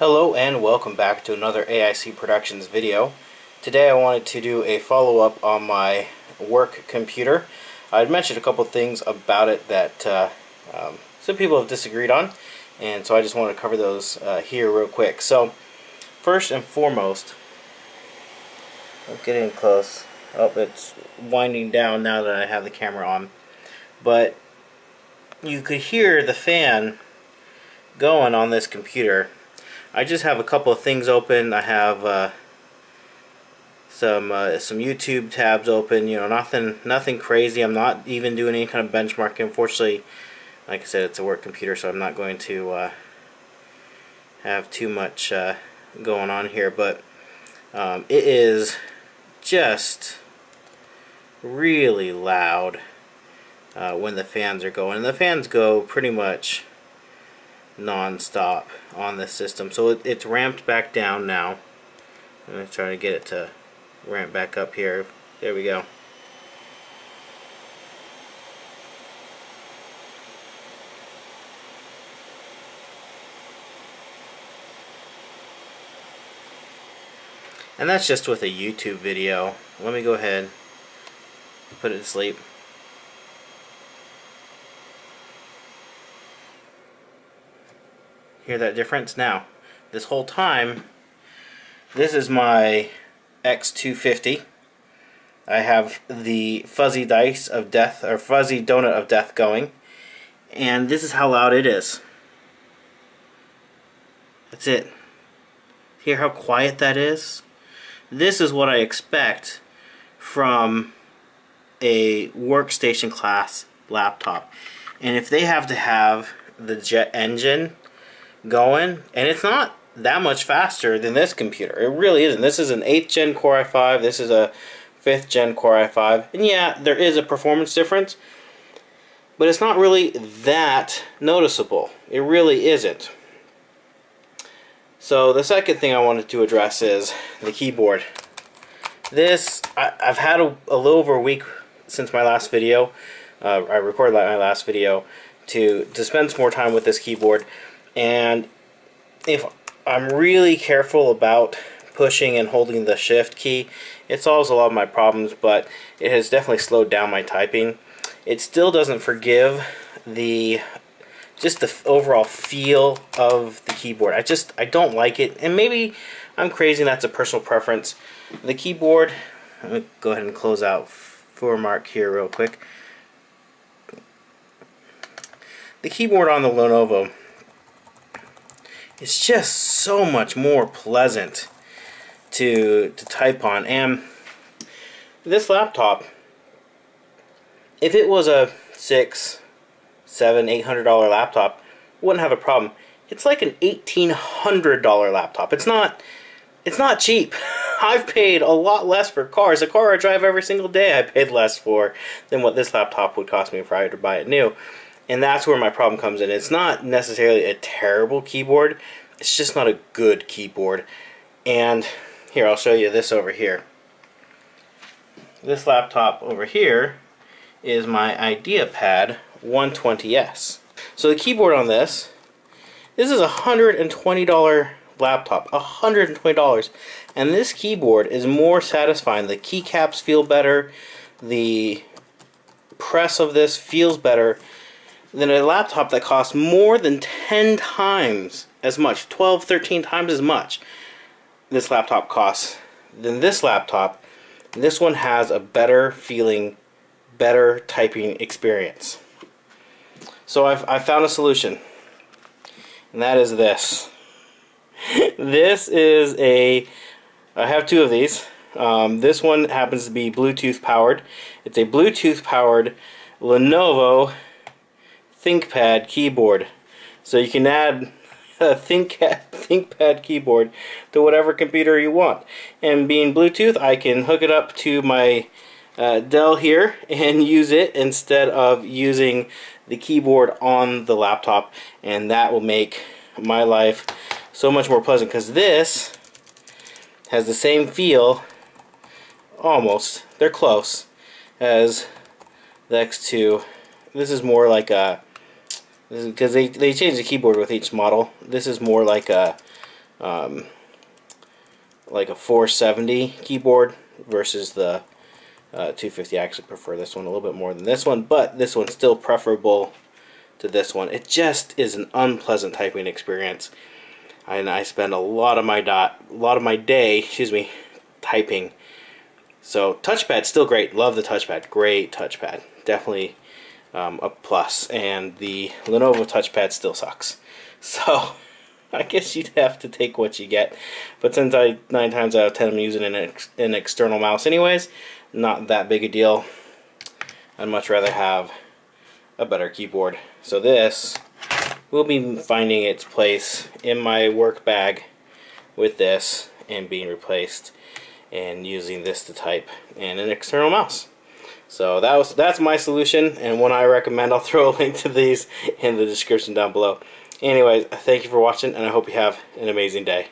Hello and welcome back to another AIC Productions video. Today I wanted to do a follow-up on my work computer. I'd mentioned a couple things about it that uh, um, some people have disagreed on and so I just want to cover those uh, here real quick. So first and foremost, I'm getting close. Oh, it's winding down now that I have the camera on. But you could hear the fan going on this computer I just have a couple of things open. I have uh, some uh, some YouTube tabs open. You know, nothing nothing crazy. I'm not even doing any kind of benchmarking. Unfortunately, like I said, it's a work computer, so I'm not going to uh, have too much uh, going on here. But um, it is just really loud uh, when the fans are going. And the fans go pretty much non-stop on this system. So it, it's ramped back down now. I'm going to try to get it to ramp back up here. There we go. And that's just with a YouTube video. Let me go ahead put it to sleep. Hear that difference? Now, this whole time, this is my X250. I have the fuzzy dice of death, or fuzzy donut of death going. And this is how loud it is. That's it. Hear how quiet that is? This is what I expect from a workstation class laptop. And if they have to have the jet engine going, and it's not that much faster than this computer. It really isn't. This is an 8th gen Core i5, this is a 5th gen Core i5, and yeah, there is a performance difference, but it's not really that noticeable. It really isn't. So the second thing I wanted to address is the keyboard. This, I, have had a, a, little over a week since my last video, uh, I recorded my last video, to, to spend some more time with this keyboard. And if I'm really careful about pushing and holding the shift key, it solves a lot of my problems, but it has definitely slowed down my typing. It still doesn't forgive the just the overall feel of the keyboard. I just I don't like it, and maybe I'm crazy that's a personal preference. The keyboard, let me go ahead and close out Furmark here real quick. The keyboard on the Lenovo it's just so much more pleasant to to type on. And this laptop if it was a six seven eight hundred dollar laptop wouldn't have a problem. It's like an eighteen hundred dollar laptop. It's not it's not cheap. I've paid a lot less for cars. A car I drive every single day I paid less for than what this laptop would cost me if I were to buy it new and that's where my problem comes in. It's not necessarily a terrible keyboard, it's just not a good keyboard. And here, I'll show you this over here. This laptop over here is my IdeaPad 120S. So the keyboard on this, this is a $120 laptop, $120. And this keyboard is more satisfying. The keycaps feel better, the press of this feels better than a laptop that costs more than 10 times as much, 12, 13 times as much this laptop costs than this laptop. This one has a better feeling, better typing experience. So I've, I've found a solution, and that is this. this is a, I have two of these. Um, this one happens to be Bluetooth powered. It's a Bluetooth powered Lenovo ThinkPad keyboard. So you can add a ThinkPad, ThinkPad keyboard to whatever computer you want. And being Bluetooth, I can hook it up to my uh, Dell here and use it instead of using the keyboard on the laptop. And that will make my life so much more pleasant because this has the same feel, almost, they're close, as the X2. This is more like a because they, they change the keyboard with each model. This is more like a um, like a 470 keyboard versus the uh, 250. I actually prefer this one a little bit more than this one, but this one's still preferable to this one. It just is an unpleasant typing experience, and I spend a lot of my dot, a lot of my day, excuse me, typing. So touchpad still great. Love the touchpad. Great touchpad. Definitely um, a. And the Lenovo touchpad still sucks. So I guess you'd have to take what you get. But since I nine times out of ten I'm using an, ex an external mouse anyways, not that big a deal. I'd much rather have a better keyboard. So this will be finding its place in my work bag with this and being replaced and using this to type and an external mouse. So that was that's my solution and one I recommend. I'll throw a link to these in the description down below. Anyways, thank you for watching and I hope you have an amazing day.